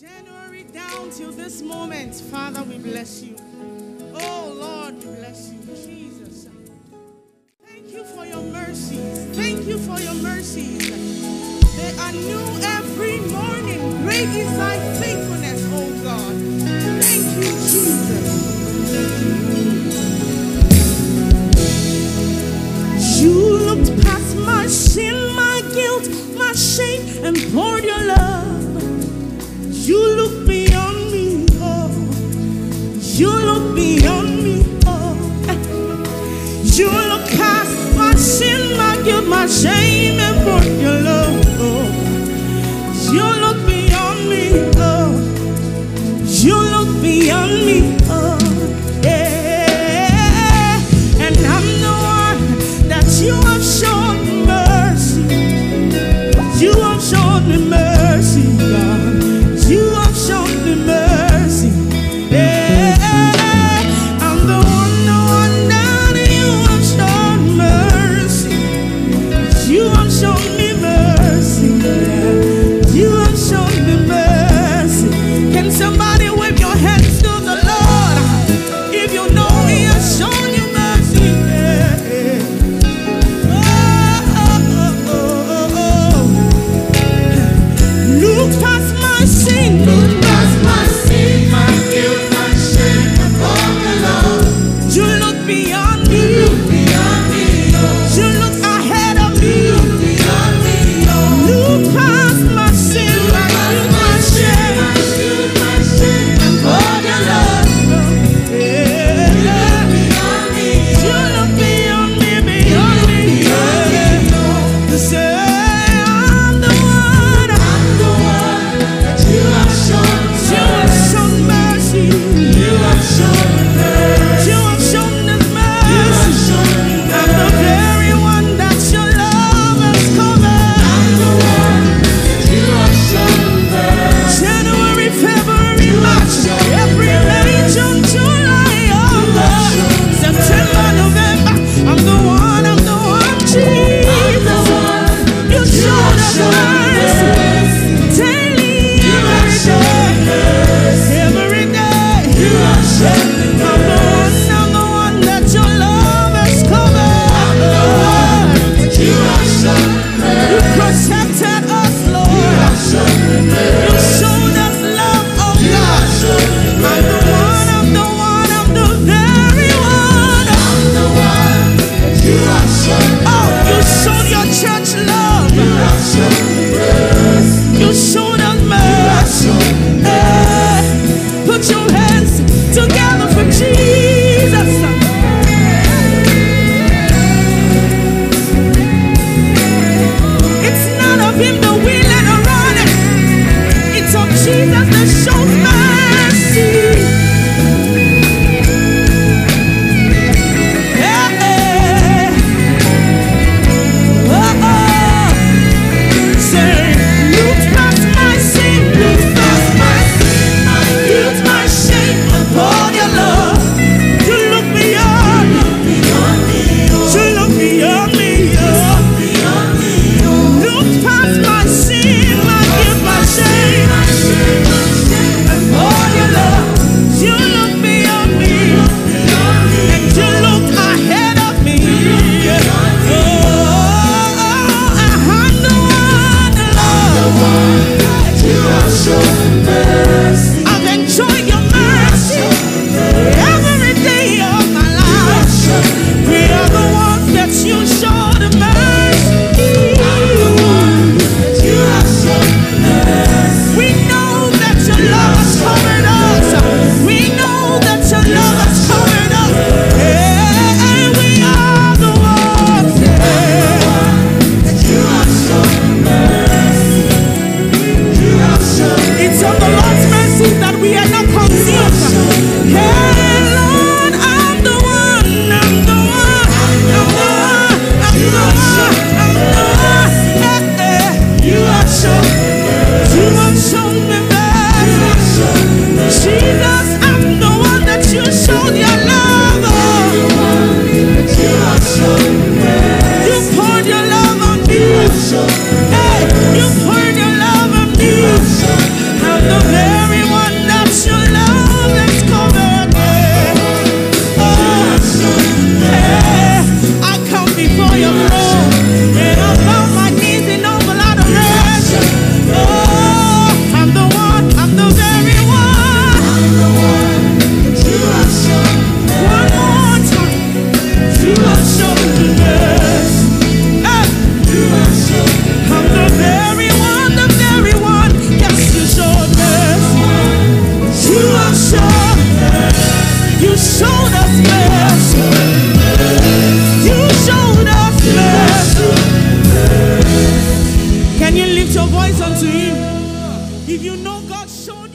January down till this moment, Father, we bless you. Oh Lord, we bless you, Jesus. Thank you for your mercies. Thank you for your mercies. They are new every morning. Great is thy You look beyond me, oh. You look past my sin, my guilt, my shame, and your love. You look beyond me, oh. You look beyond me. If you know God showed